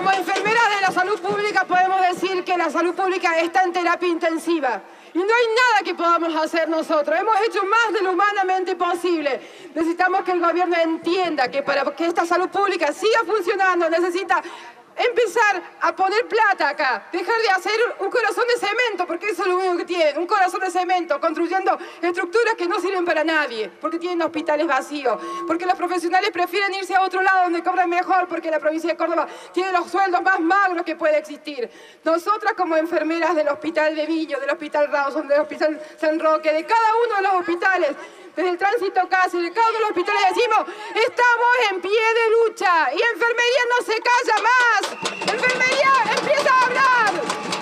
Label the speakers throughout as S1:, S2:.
S1: Como enfermeras de la salud pública podemos decir que la salud pública está en terapia intensiva. Y no hay nada que podamos hacer nosotros. Hemos hecho más de lo humanamente posible. Necesitamos que el gobierno entienda que para que esta salud pública siga funcionando necesita empezar a poner plata acá, dejar de hacer un corazón de cemento, porque eso es lo único que tienen, un corazón de cemento, construyendo estructuras que no sirven para nadie, porque tienen hospitales vacíos, porque los profesionales prefieren irse a otro lado donde cobran mejor, porque la provincia de Córdoba tiene los sueldos más magros que puede existir. Nosotras como enfermeras del Hospital de Viño, del Hospital Rawson, del Hospital San Roque, de cada uno de los hospitales, desde el tránsito casi, de cada uno de los hospitales decimos, estamos en pie de lucha y enfermería no se calla más. Enfermería empieza a hablar.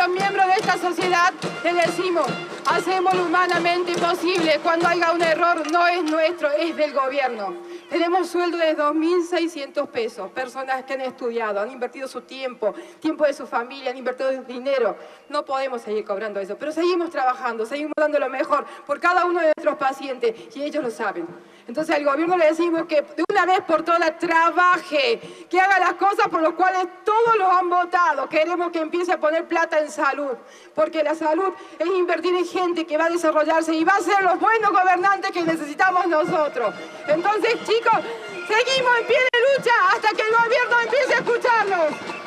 S1: Los miembros de esta sociedad le decimos, hacemos lo humanamente posible. Cuando haya un error, no es nuestro, es del gobierno. Tenemos sueldo de 2.600 pesos. Personas que han estudiado, han invertido su tiempo, tiempo de su familia, han invertido dinero. No podemos seguir cobrando eso, pero seguimos trabajando, seguimos dando lo mejor por cada uno de nuestros pacientes y ellos lo saben. Entonces al gobierno le decimos que de una vez por todas trabaje, que haga las cosas por las cuales todos los han votado. Queremos que empiece a poner plata en salud, porque la salud es invertir en gente que va a desarrollarse y va a ser los buenos gobernantes que necesitamos nosotros. Entonces, chicos, seguimos en pie de lucha hasta que el gobierno empiece a escucharnos.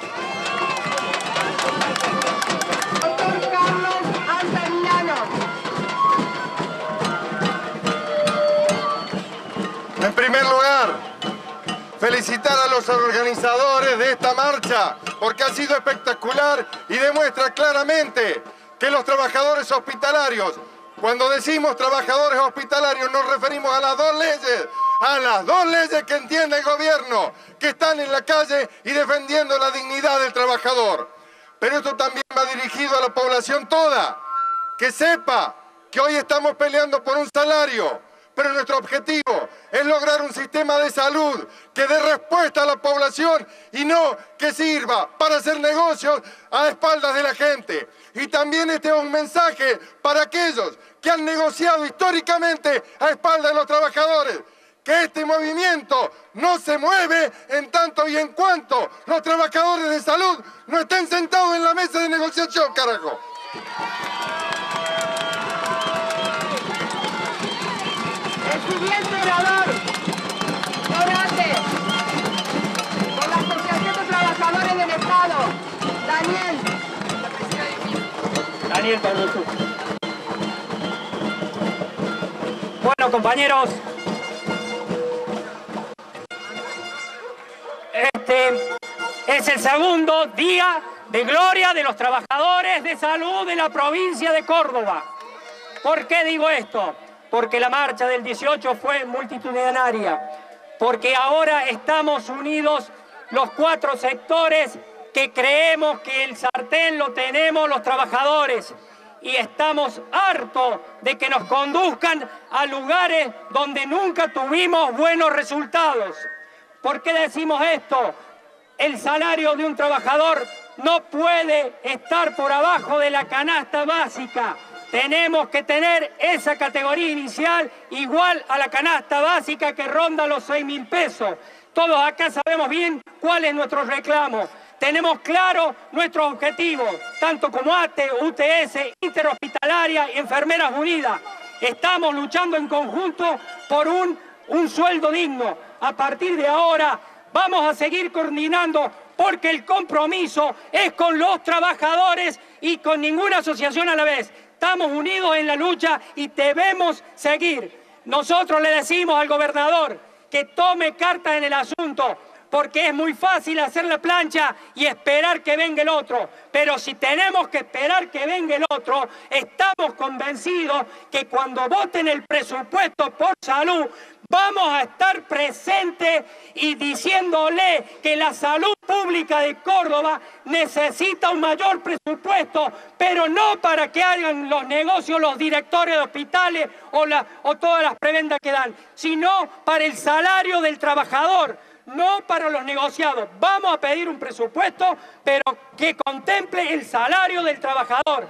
S2: Primer lugar, felicitar a los organizadores de esta marcha porque ha sido espectacular y demuestra claramente que los trabajadores hospitalarios, cuando decimos trabajadores hospitalarios nos referimos a las dos leyes, a las dos leyes que entiende el gobierno, que están en la calle y defendiendo la dignidad del trabajador. Pero esto también va dirigido a la población toda, que sepa que hoy estamos peleando por un salario, pero nuestro objetivo es lograr un sistema de salud que dé respuesta a la población y no que sirva para hacer negocios a espaldas de la gente. Y también este es un mensaje para aquellos que han negociado históricamente a espaldas de los trabajadores. Que este movimiento no se mueve en tanto y en cuanto los trabajadores de salud no estén sentados en la mesa de negociación, carajo.
S1: Siguiente orador, orante, por la Asociación de Trabajadores del Estado, Daniel.
S3: Daniel Pablo Bueno, compañeros, este es el segundo día de gloria de los trabajadores de salud de la provincia de Córdoba. ¿Por qué digo esto? Porque la marcha del 18 fue multitudinaria, porque ahora estamos unidos los cuatro sectores que creemos que el sartén lo tenemos los trabajadores y estamos hartos de que nos conduzcan a lugares donde nunca tuvimos buenos resultados. ¿Por qué decimos esto? El salario de un trabajador no puede estar por abajo de la canasta básica. Tenemos que tener esa categoría inicial igual a la canasta básica que ronda los 6 mil pesos. Todos acá sabemos bien cuál es nuestro reclamo. Tenemos claro nuestros objetivos, tanto como ATE, UTS, Interhospitalaria y Enfermeras Unidas. Estamos luchando en conjunto por un, un sueldo digno. A partir de ahora vamos a seguir coordinando porque el compromiso es con los trabajadores y con ninguna asociación a la vez. Estamos unidos en la lucha y debemos seguir. Nosotros le decimos al gobernador que tome cartas en el asunto, porque es muy fácil hacer la plancha y esperar que venga el otro. Pero si tenemos que esperar que venga el otro, estamos convencidos que cuando voten el presupuesto por salud, vamos a estar presentes y diciéndole que la salud pública de Córdoba necesita un mayor presupuesto, pero no para que hagan los negocios los directores de hospitales o, o todas las prebendas que dan, sino para el salario del trabajador. No para los negociados. Vamos a pedir un presupuesto, pero que contemple el salario del trabajador.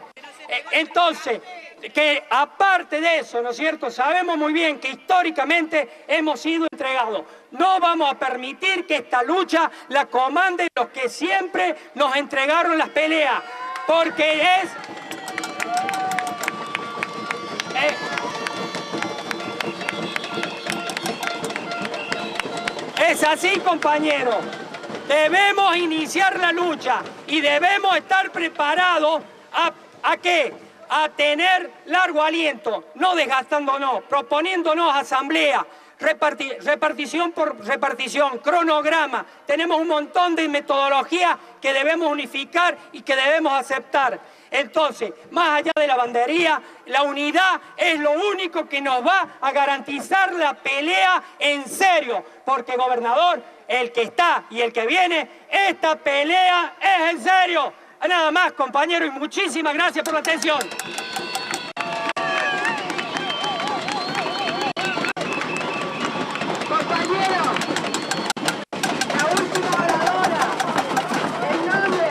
S3: Eh, entonces, que aparte de eso, ¿no es cierto? Sabemos muy bien que históricamente hemos sido entregados. No vamos a permitir que esta lucha la comanden los que siempre nos entregaron las peleas, porque es... Eh, es así, compañeros. Debemos iniciar la lucha y debemos estar preparados a, ¿a a tener largo aliento, no desgastándonos, proponiéndonos asamblea, repartición por repartición, cronograma. Tenemos un montón de metodologías que debemos unificar y que debemos aceptar. Entonces, más allá de la bandería, la unidad es lo único que nos va a garantizar la pelea en serio. Porque, gobernador, el que está y el que viene, esta pelea es en serio. Nada más, compañero, y muchísimas gracias por la atención.
S1: Compañero, la última oradora, en nombre,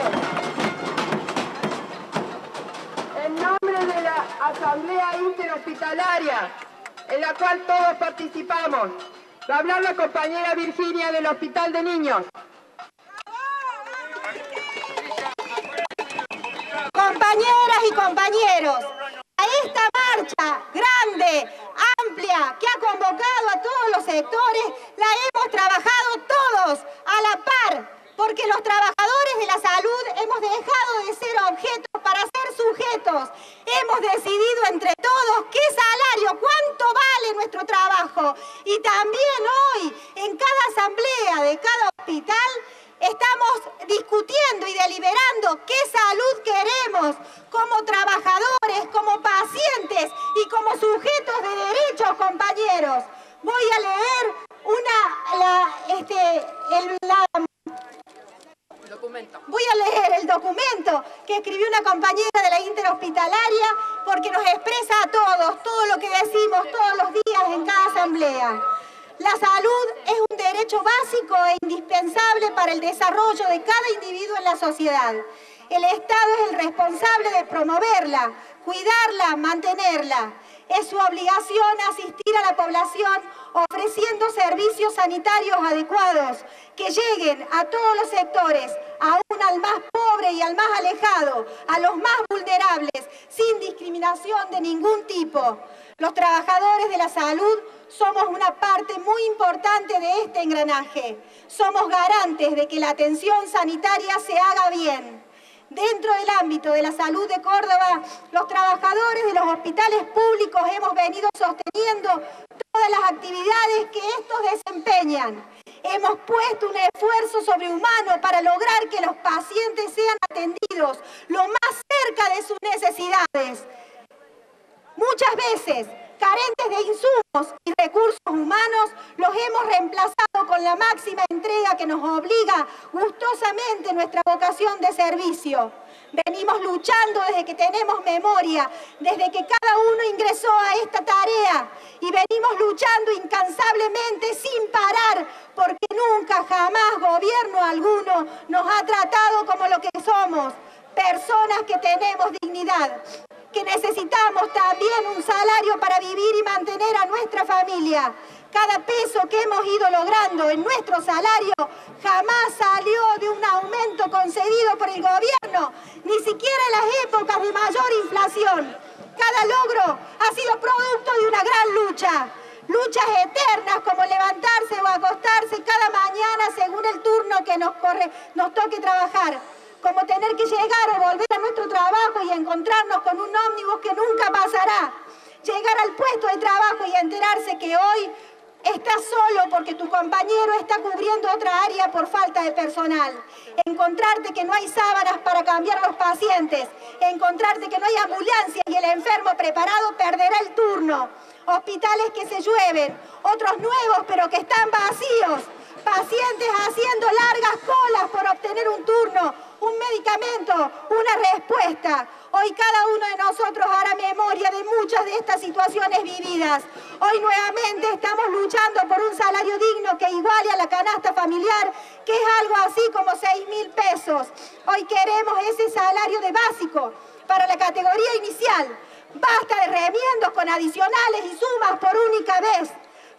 S1: en nombre de la Asamblea Interhospitalaria, en la cual todos participamos, va a hablar la compañera Virginia del Hospital de Niños.
S4: Compañeras y compañeros, a esta marcha grande, amplia, que ha convocado a todos los sectores, la hemos trabajado todos a la par, porque los trabajadores de la salud hemos dejado de ser objetos para ser sujetos. Hemos decidido entre todos qué salario, cuánto vale nuestro trabajo. Y también hoy, en cada asamblea de cada hospital, Estamos discutiendo y deliberando qué salud queremos como trabajadores, como pacientes y como sujetos de derechos, compañeros. Voy a leer una, la, este, el. Voy a leer el documento que escribió una compañera interhospitalaria porque nos expresa a todos, todo lo que decimos todos los días en cada asamblea. La salud es un derecho básico e indispensable para el desarrollo de cada individuo en la sociedad. El Estado es el responsable de promoverla, cuidarla, mantenerla. Es su obligación asistir a la población ofreciendo servicios sanitarios adecuados que lleguen a todos los sectores, aún al más pobre y al más alejado, a los más vulnerables, sin discriminación de ningún tipo. Los trabajadores de la salud somos una parte muy importante de este engranaje. Somos garantes de que la atención sanitaria se haga bien. Dentro del ámbito de la salud de Córdoba, los trabajadores de los hospitales públicos hemos venido sosteniendo todas las actividades que estos desempeñan. Hemos puesto un esfuerzo sobrehumano para lograr que los pacientes sean atendidos lo más cerca de sus necesidades. Muchas veces carentes de insumos y recursos humanos, los hemos reemplazado con la máxima entrega que nos obliga gustosamente nuestra vocación de servicio. Venimos luchando desde que tenemos memoria, desde que cada uno ingresó a esta tarea y venimos luchando incansablemente sin parar, porque nunca, jamás gobierno alguno nos ha tratado como lo que somos, personas que tenemos dignidad que necesitamos también un salario para vivir y mantener a nuestra familia. Cada peso que hemos ido logrando en nuestro salario jamás salió de un aumento concedido por el gobierno, ni siquiera en las épocas de mayor inflación. Cada logro ha sido producto de una gran lucha. Luchas eternas como levantarse o acostarse cada mañana según el turno que nos, nos toque trabajar como tener que llegar o volver a nuestro trabajo y encontrarnos con un ómnibus que nunca pasará. Llegar al puesto de trabajo y enterarse que hoy estás solo porque tu compañero está cubriendo otra área por falta de personal. Encontrarte que no hay sábanas para cambiar los pacientes. Encontrarte que no hay ambulancia y el enfermo preparado perderá el turno. Hospitales que se llueven, otros nuevos pero que están vacíos pacientes haciendo largas colas por obtener un turno, un medicamento, una respuesta. Hoy cada uno de nosotros hará memoria de muchas de estas situaciones vividas. Hoy nuevamente estamos luchando por un salario digno que iguale a la canasta familiar, que es algo así como 6 mil pesos. Hoy queremos ese salario de básico para la categoría inicial. Basta de remiendos con adicionales y sumas por única vez.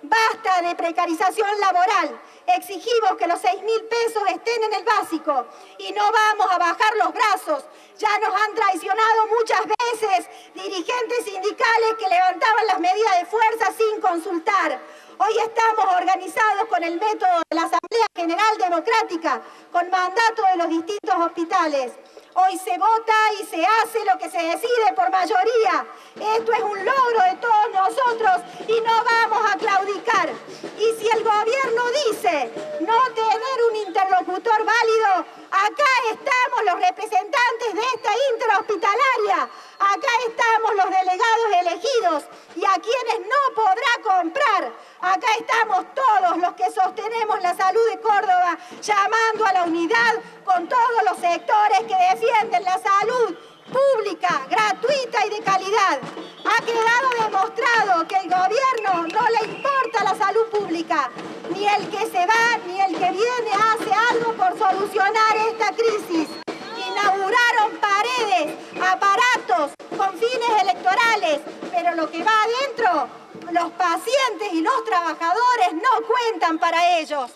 S4: Basta de precarización laboral. Exigimos que los 6 mil pesos estén en el básico y no vamos a bajar los brazos. Ya nos han traicionado muchas veces dirigentes sindicales que levantaban las medidas de fuerza sin consultar. Hoy estamos organizados con el método de la Asamblea General Democrática, con mandato de los distintos hospitales. Hoy se vota y se hace lo que se decide por mayoría. Esto es un logro de todos nosotros y no vamos a claudicar. Y si el gobierno dice no tener un interlocutor válido, acá estamos los representantes de esta interhospitalaria. Acá estamos los delegados elegidos y a quienes no podrá comprar. Acá estamos todos los que sostenemos la salud de Córdoba, llamando a la unidad con todos los sectores que defienden la salud pública, gratuita y de calidad. Ha quedado demostrado que el gobierno no le importa la salud pública. Ni el que se va ni el que viene hace algo por solucionar esta crisis. Electorales, pero lo que va adentro, los pacientes y los trabajadores no cuentan para ellos.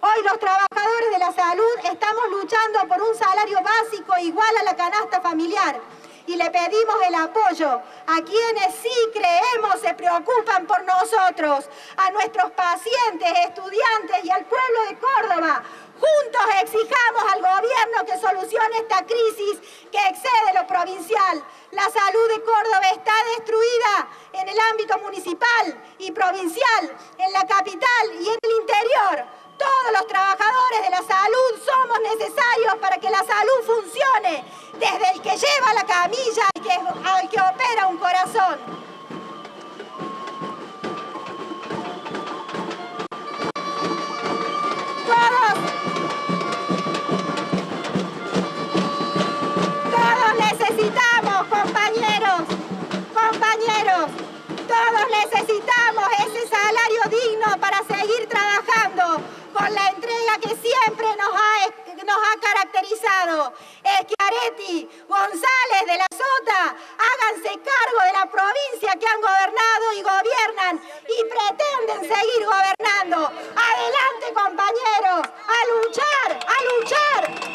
S4: Hoy los trabajadores de la salud estamos luchando por un salario básico igual a la canasta familiar y le pedimos el apoyo a quienes sí creemos se preocupan por nosotros, a nuestros pacientes, estudiantes y al pueblo de Córdoba. Juntos exijamos al gobierno que solucione esta crisis que excede lo provincial. La salud de Córdoba está destruida en el ámbito municipal y provincial, en la capital y en el interior. Todos los trabajadores de la salud somos necesarios para que la salud funcione, desde el que lleva la camilla al que, al que opera un corazón. Necesitamos ese salario digno para seguir trabajando con la entrega que siempre nos ha, nos ha caracterizado. Eschiaretti, González de la Sota, háganse cargo de la provincia que han gobernado y gobiernan y pretenden seguir gobernando. Adelante compañeros, a luchar, a luchar.